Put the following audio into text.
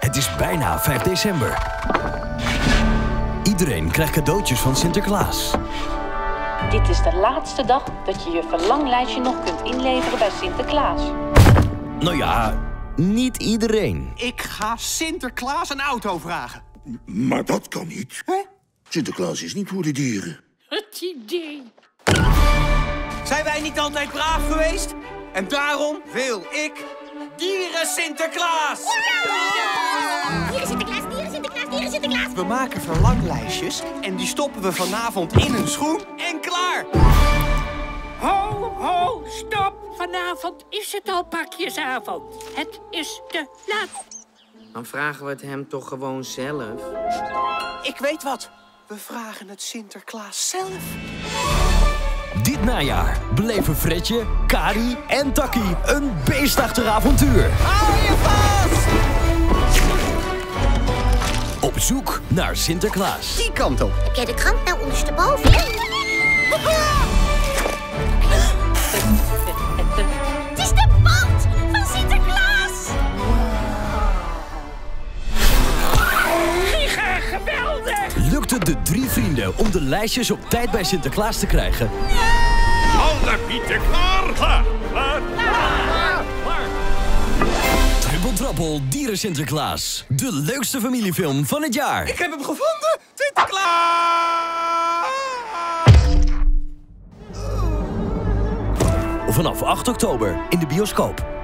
Het is bijna 5 december. Iedereen krijgt cadeautjes van Sinterklaas. Dit is de laatste dag dat je je verlanglijstje nog kunt inleveren bij Sinterklaas. Nou ja, niet iedereen. Ik ga Sinterklaas een auto vragen. Maar dat kan niet. Hè? Sinterklaas is niet voor de dieren. Het idee. Zijn wij niet altijd braaf geweest? En daarom wil ik dieren Sinterklaas. Dieren Sinterklaas, dieren Sinterklaas, dieren Sinterklaas. We maken verlanglijstjes en die stoppen we vanavond in een schoen en klaar. Ho, ho, stop. Vanavond is het al pakjesavond. Het is te laat. Dan vragen we het hem toch gewoon zelf. Ik weet wat. We vragen het Sinterklaas zelf. Dit najaar beleven Fredje, Kari en Takkie een beestachtig avontuur. Hou je vast! Op zoek naar Sinterklaas. Die kant op. Heb jij de krant nou ondersteboven? Het is de band van Sinterklaas! Giga geweldig. Lukt het de drie vrienden om de lijstjes op tijd bij Sinterklaas te krijgen? Alle klaar! Klaar! Klaar! Triple Trappel Dieren Sinterklaas. De leukste familiefilm van het jaar. Ik heb hem gevonden. Sinterklaas! Vanaf 8 oktober in de bioscoop.